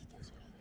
La más